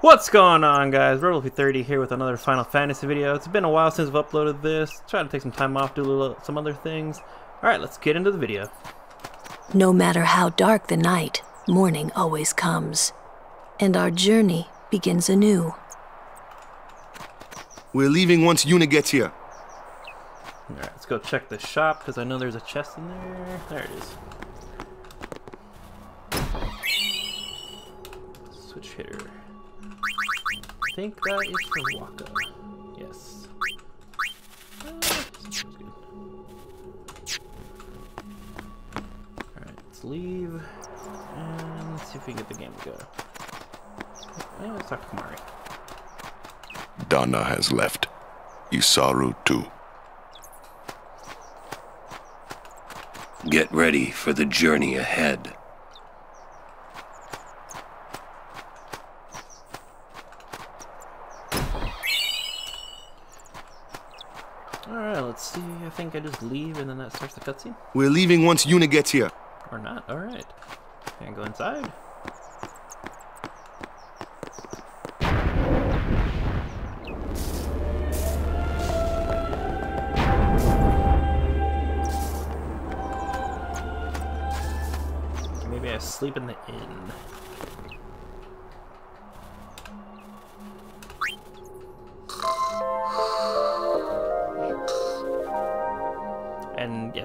What's going on guys? Rebel30 here with another Final Fantasy video. It's been a while since I've uploaded this. Trying to take some time off, do little, some other things. Alright, let's get into the video. No matter how dark the night, morning always comes. And our journey begins anew. We're leaving once Yuna gets here. Alright, let's go check the shop because I know there's a chest in there. There it is. Switch hitter. I think that is for Wakka. Yes. Uh, this one's good. Alright, let's leave. And see if we can get the game to go. Eh, let's talk to Kimahri. Dona has left. Isaaru too. Get ready for the journey ahead. Alright, let's see. I think I just leave and then that starts the cutscene. We're leaving once Yuna gets here. Or not. Alright. Can I go inside? Maybe I sleep in the inn.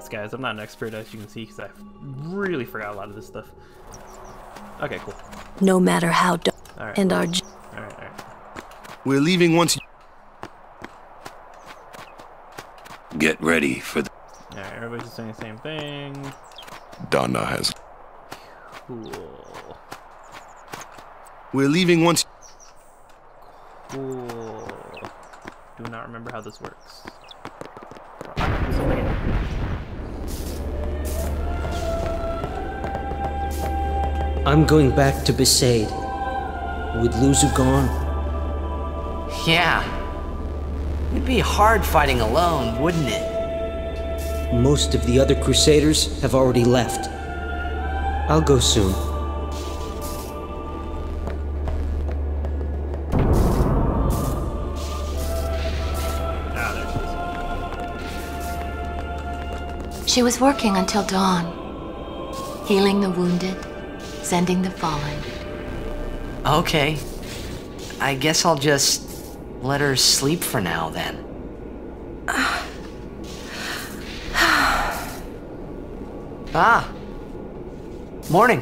And yes, guys, I'm not an expert as you can see because I really forgot a lot of this stuff. Okay, cool. No matter how dark. Alright. And our Alright, alright. We're leaving once. Get ready for the Alright, everybody's just saying the same thing. Dona has Cool. We're leaving once. Cool. Do not remember how this works. I'm going back to Besaid. With Luzzu gone, Yeah. It'd be hard fighting alone, wouldn't it? most of the other Crusaders have already left. I'll go soon. Ah, there she is. She was working until dawn, healing the wounded, sending the fallen. Okay. I guess I'll just let her sleep for now then. ah. Morning.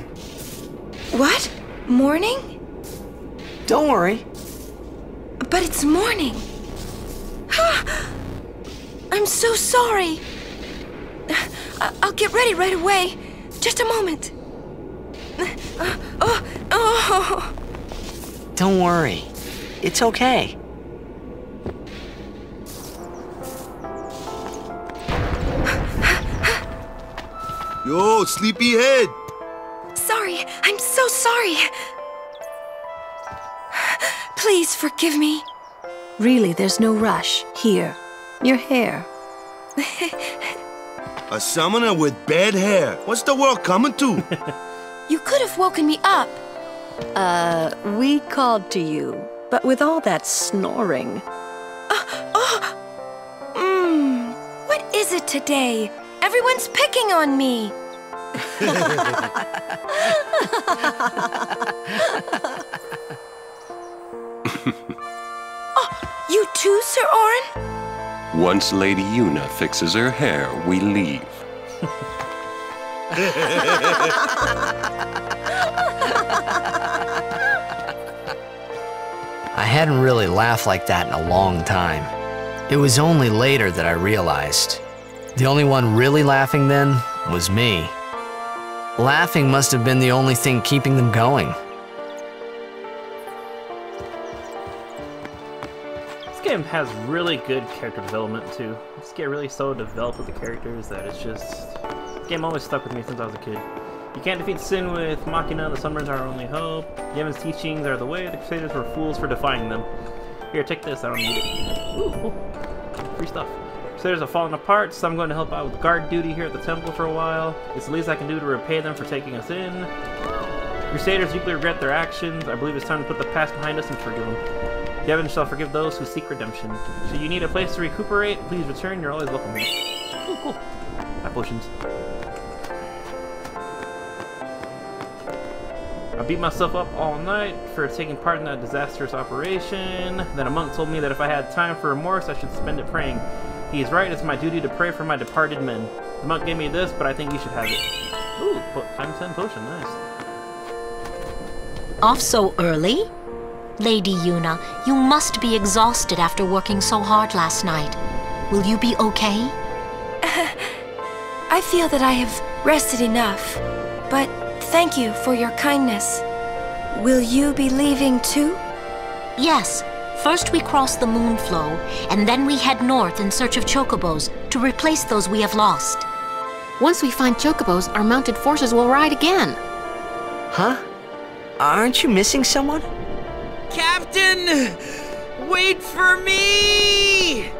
What? Morning? Don't worry. But it's morning. I'm so sorry. I- I'll get ready right away. Just a moment. Oh, oh. Don't worry. It's okay. Yo, sleepyhead. Sorry. I'm so sorry. Please forgive me. Really, there's no rush. Here. Your hair. A summoner with bad hair. What's the world coming to? You could have woken me up. Uh, we called to you. But with all that snoring. Mmm. What is it today? Everyone's picking on me. oh, you too, Sir Auron? Once Lady Yuna fixes her hair, we leave. I hadn't really laughed like that in a long time. It was only later that I realized. The only one really laughing then was me. Laughing must have been the only thing keeping them going. This game has really good character development too. Just get really so developed with the characters that it's just... This game always stuck with me since I was a kid. You can't defeat sin with Machina, the summoners are our only hope. Yevon's teachings are the way, the Crusaders were fools for defying them. Here, take this, I don't need it. Ooh. Free stuff. Crusaders have fallen apart, so I'm going to help out with guard duty here at the temple for a while. It's the least I can do to repay them for taking us in. Crusaders deeply regret their actions. I believe it's time to put the past behind us and forgive them. Yevon shall forgive those who seek redemption. Should you need a place to recuperate, please return. You're always welcome here. Cool, cool. Potions. I beat myself up all night for taking part in that disastrous operation. Then a monk told me that if I had time for remorse, I should spend it praying. He is right, it's my duty to pray for my departed men. The monk gave me this, but I think you should have it. Ooh, time 10 potion, nice. Off so early? Lady Yuna, you must be exhausted after working so hard last night. Will you be okay? I feel that I have rested enough, but thank you for your kindness. Will you be leaving too? Yes. First we cross the Moonflow, and then we head north in search of chocobos to replace those we have lost. Once we find chocobos, our mounted forces will ride again. Huh? Aren't you missing someone? Captain! Wait for me!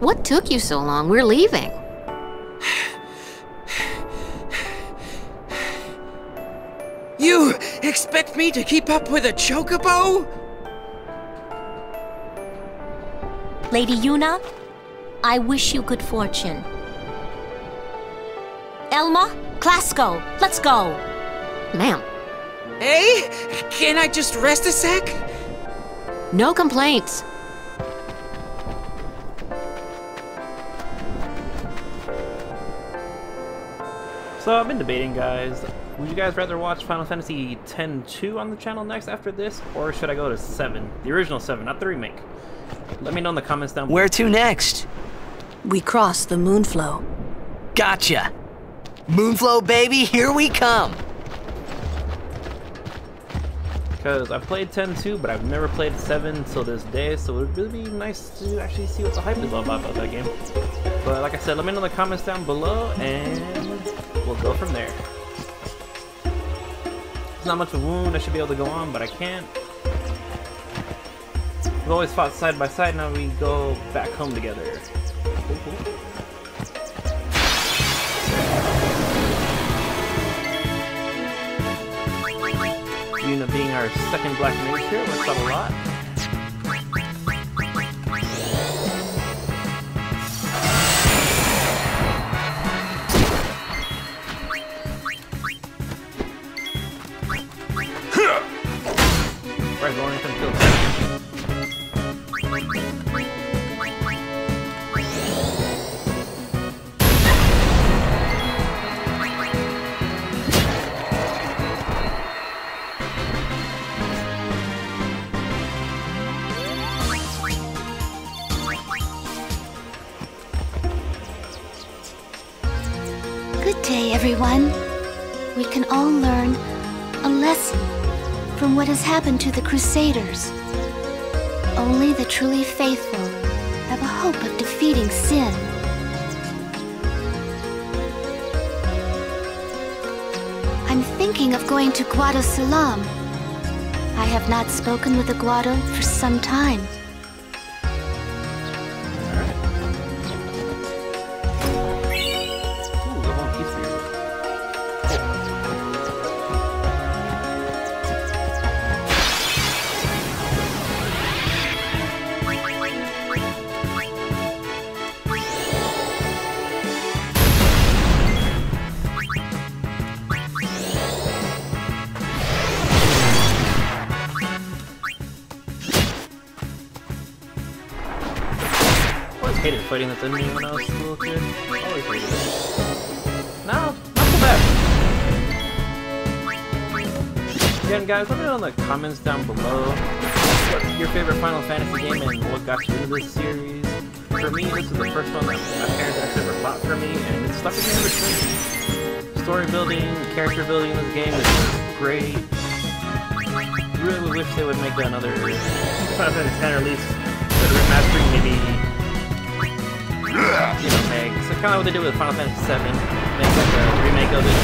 What took you so long? We're leaving. Expect me to keep up with a chocobo? Lady Yuna, I wish you good fortune. Elma, Clasko, let's go. Ma'am. Hey, can I just rest a sec? No complaints. So I've been debating, guys. Would you guys rather watch Final Fantasy X-2 on the channel next after this, or should I go to 7? The original 7, not the remake. Let me know in the comments down below. Where to next? We cross the Moonflow. Gotcha! Moonflow, baby, here we come! Because I've played 10 too, but I've never played 7 till this day, so it would really be nice to actually see what the hype is all about about that game. But like I said, let me know in the comments down below, and we'll go from there. It's not much of a wound, I should be able to go on, but I can't. We've always fought side by side, now we go back home together. Yuna being our second black mage here, out a lot. Happened to the Crusaders. Only the truly faithful have a hope of defeating sin. I'm thinking of going to Guado Salam. I have not spoken with the Guado for some time. Fighting this enemy when I was a little kid. Always hated it. No, not so bad. Again, guys, let me know in the comments down below what your favorite Final Fantasy game and what got you into this series. For me, this is the first one that my parents actually ever bought for me, and it's stuck with me ever since. Story building, character building in this game is great. Really wish they would make another Final Fantasy 10 or at least put remastering kind of what they did with Final Fantasy VII, make like a remake of it.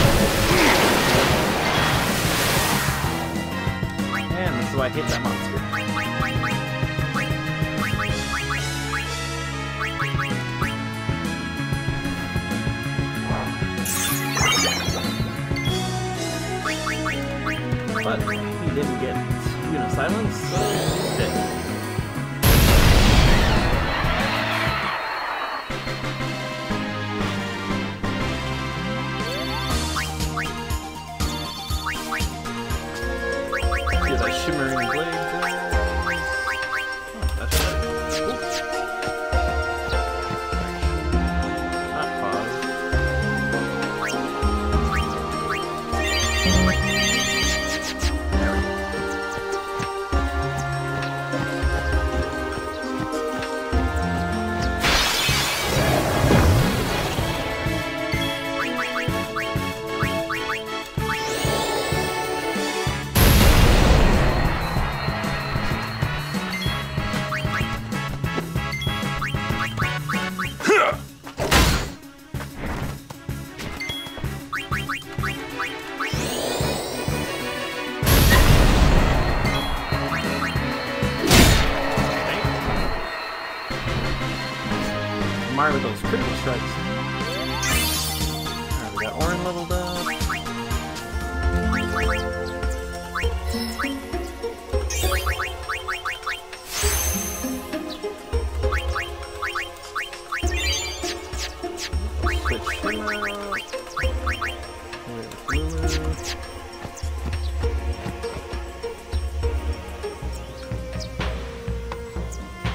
And this is why I hate that monster. But he didn't get Yuna silence, so shimmering blade.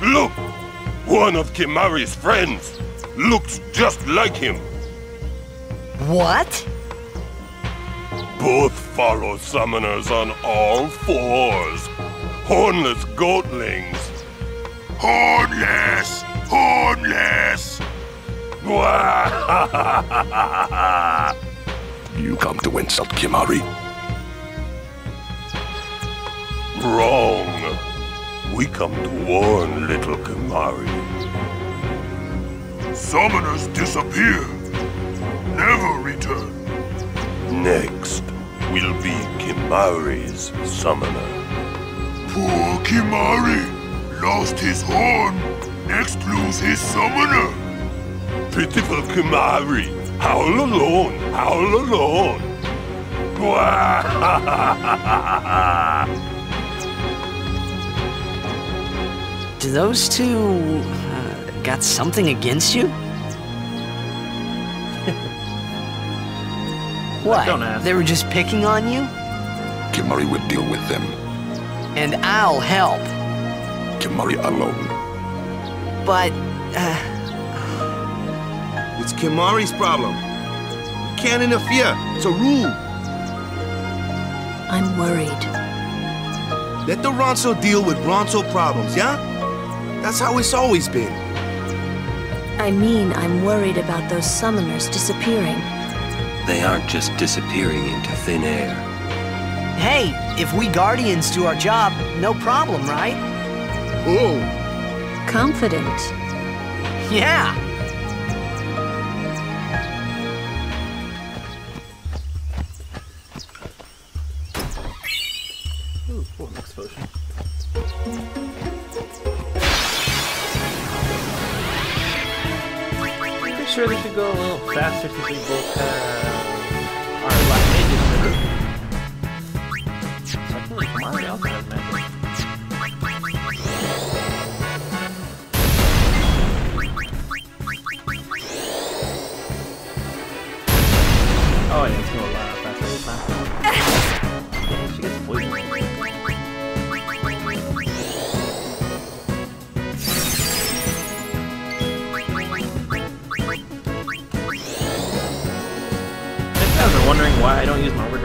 Look! One of Kimahri's friends looks just like him. What? Both follow summoners on all fours. Hornless goatlings. Hornless! Hornless! You come to insult Kimahri? Wrong. We come to warn little Kimahri. Summoners disappear. Never return. Next will be Kimahri's summoner. Poor Kimahri lost his horn. Next lose his summoner. Pitiful Kimahri. Howl alone. Howl alone. Do those two uh, got something against you? what? Don't ask. They were just picking on you? Kimahri will deal with them. And I'll help. Kimahri alone. But, uh, It's Kimahri's problem. You can't interfere. It's a rule. I'm worried. Let the Ronso deal with Ronso problems, yeah? That's how it's always been. I mean, I'm worried about those summoners disappearing. They aren't just disappearing into thin air. hey, if we Guardians do our job, no problem, right? Oh, Confident. Yeah. Sure they should go a little faster because we both have our. Technically, Kimahri also has magic.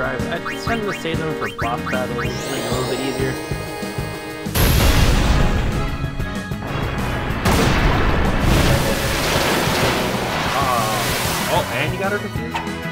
Don't use my overdrive, I tend to save them for boss battles, make it a little bit easier. Uh, oh, and you got her confused?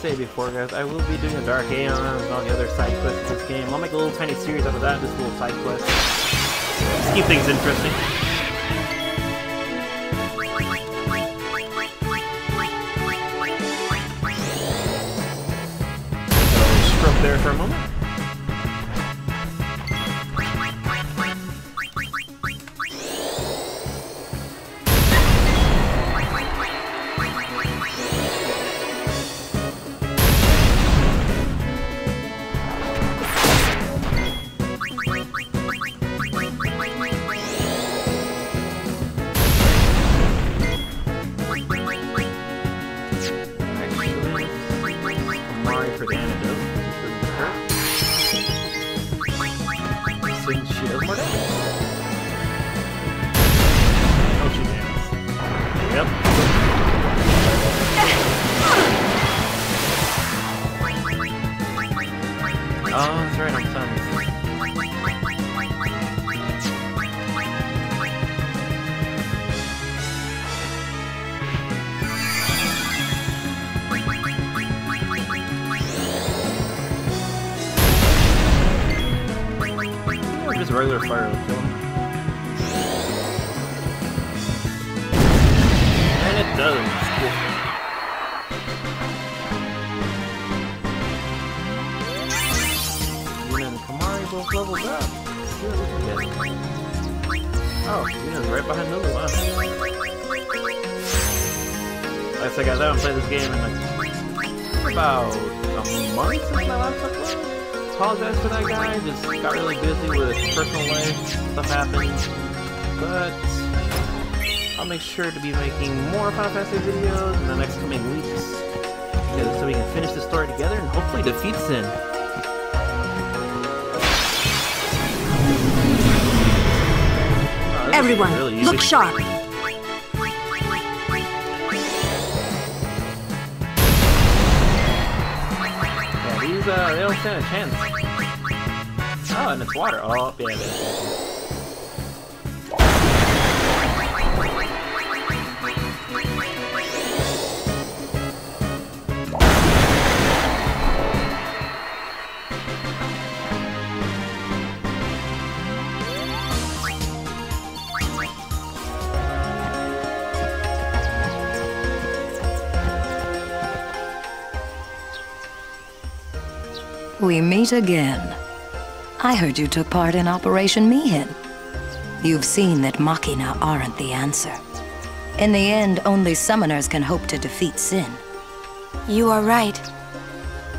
Say before, guys, I will be doing a Dark Aeon all the other side quests in this game. I'll make a little tiny series out of that, just a little side quests. Just keep things interesting. So, stroke there for a moment. Regular fire will kill him. And it does. Cool. And both leveled up. Let's see what we can get. Oh, Yuna's right behind wow. Like I guys, I haven't played this game in like about a month since my last upload. Apologize for that, guy. Just got really busy with personal life, stuff happened. But I'll make sure to be making more Final Fantasy videos in the next coming weeks. So we can finish the story together and hopefully defeat Sin. Everyone, really look sharp. Uh, they don't stand a chance. Oh, and it's water. Oh, yeah. We meet again. I heard you took part in Operation Mi'ihen. You've seen that Machina aren't the answer. In the end, only summoners can hope to defeat Sin. You are right.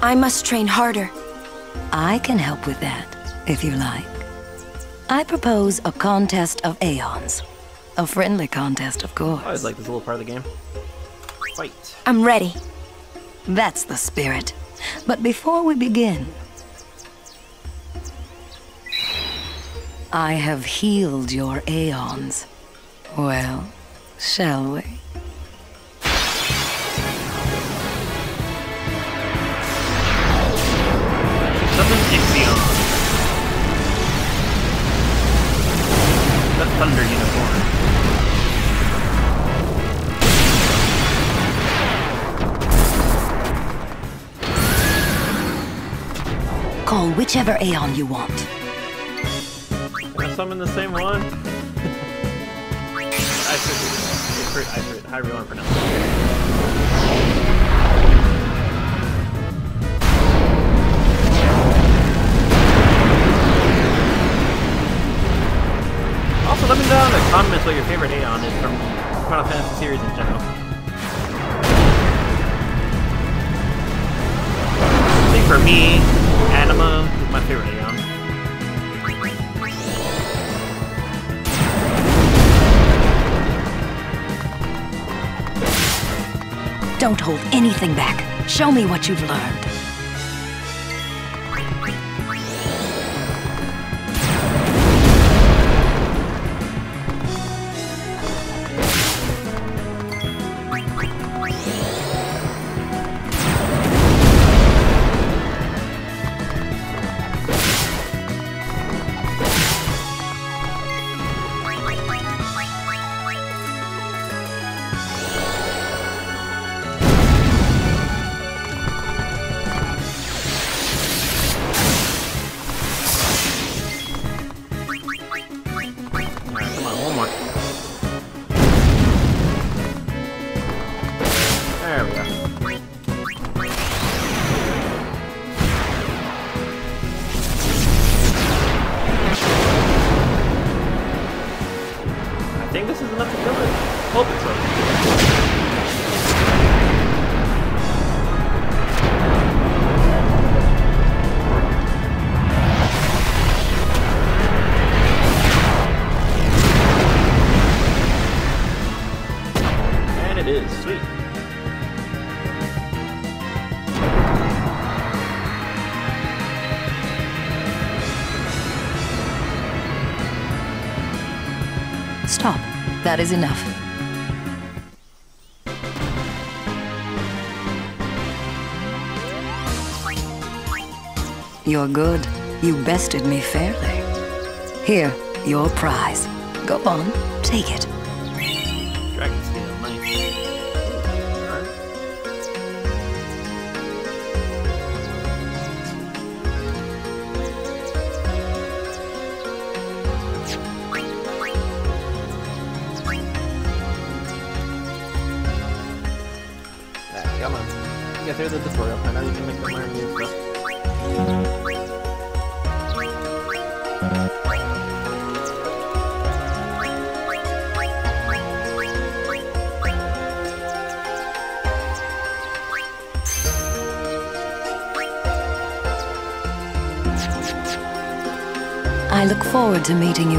I must train harder. I can help with that, if you like. I propose a contest of Aeons. A friendly contest, of course. I always like this little part of the game. Fight. I'm ready. That's the spirit. But before we begin, I have healed your Aeons. Well, shall we? Summon Ixion. The Thunder Unicorn. Call whichever Aeon you want. Can I summon the same one? I forget. I forget how everyone pronounces it. Also, let me know in the comments what your favorite Aeon is from Final Fantasy series in general. I think for me, Anima is my favorite Aeon. Don't hold anything back. Show me what you've learned. That is enough. You're good. You bested me fairly. Here, your prize. Go on, take it. Forward to meeting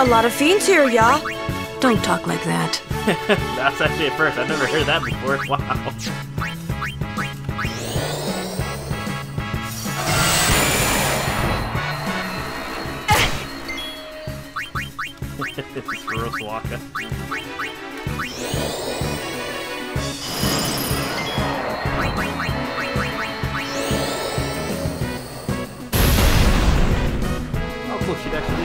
A lot of fiends here, y'all. Don't talk like that. That's actually a first. I've never heard that before. Wow. it's gross Wakka. Oh, cool. She'd actually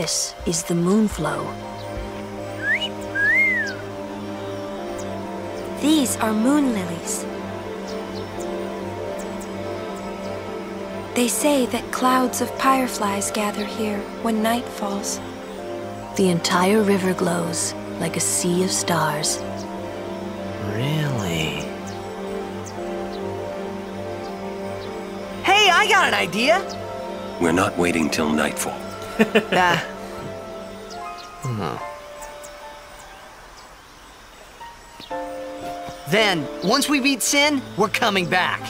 This is the Moonflow. These are moon lilies. They say that clouds of fireflies gather here when night falls. The entire river glows like a sea of stars. Really? Hey, I got an idea! We're not waiting till nightfall. Then, once we beat Sin, we're coming back.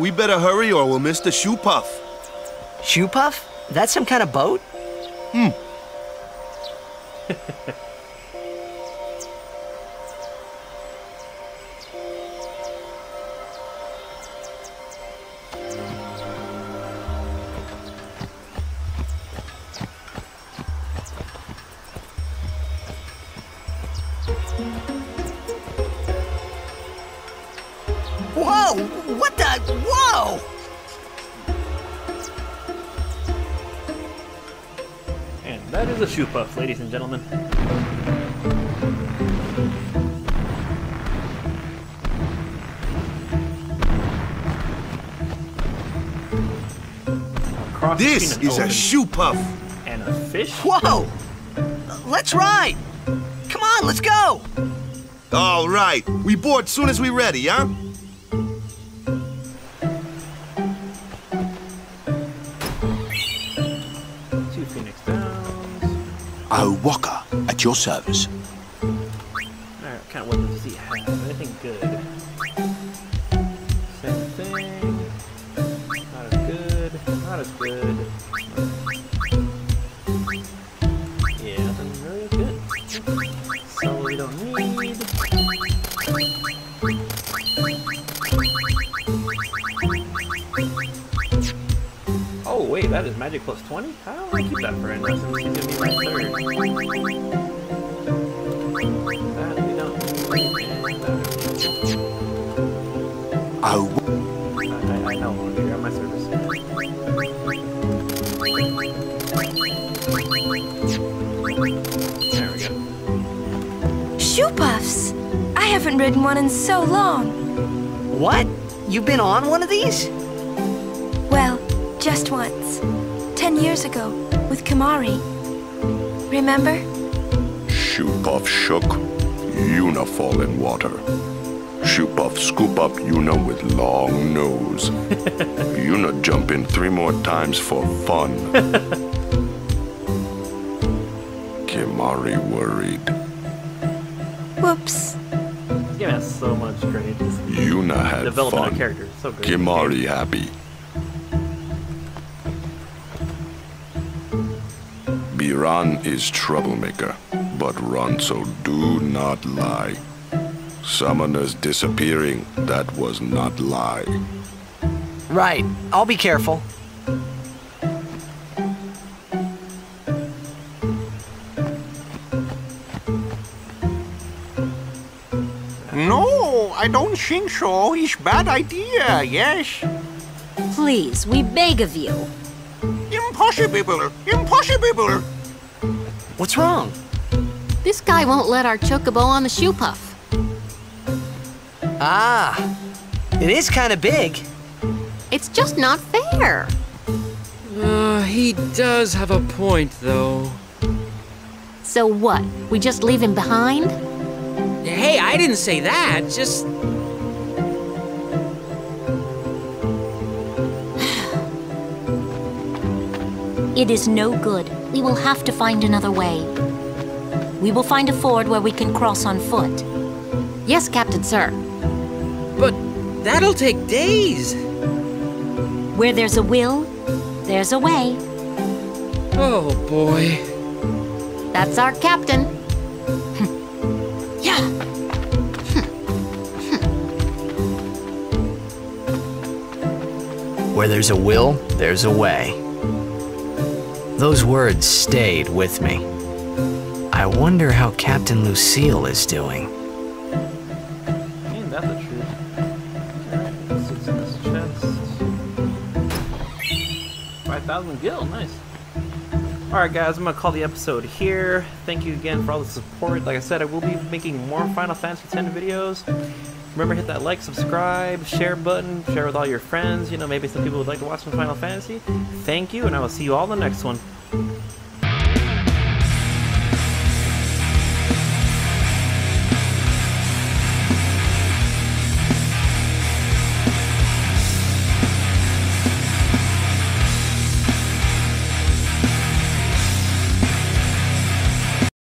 We better hurry or we'll miss the shoopuff. Shoe puff? That's some kind of boat? Hmm. and gentlemen. This is a shoopuff. And a fish? Whoa! Let's ride! Come on, let's go! All right, we board soon as we ready, huh? I'll Walker, uh, at your service. So long. What? You've been on one of these? Well, just once. Ten years ago, with Kimahri. Remember? Shoe puff shook, Yuna fall in water. Shoopuff scoop up Yuna with long nose. Yuna jump in three more times for fun. Kimahri worried. Whoops. This has so much great Yuna had development fun. of characters. So great. Kimahri happy. Biran is troublemaker, but Ronso do not lie. Summoners disappearing, that was not lie. Right. I'll be careful. No, I don't think so. It's bad idea, yes. Please, we beg of you. Impossible! Impossible! What's wrong? This guy won't let our chocobo on the shoopuff. Ah, it is kind of big. It's just not fair. Uh, he does have a point, though. So what? We just leave him behind? Hey, I didn't say that. Just. It is no good. We will have to find another way. We will find a ford where we can cross on foot. Yes, Captain Sir. But that'll take days. Where there's a will, there's a way. Oh boy. That's our captain. There's a will, there's a way. Those words stayed with me. I wonder how Captain Lucil is doing. And that's the truth. What's in this chest? 5,000 gil, nice. Alright guys, I'm gonna call the episode here. Thank you again for all the support. Like I said, I will be making more Final Fantasy X videos. Remember, hit that like, subscribe, share button, share with all your friends. You know, maybe some people would like to watch some Final Fantasy. Thank you, and I will see you all in the next one.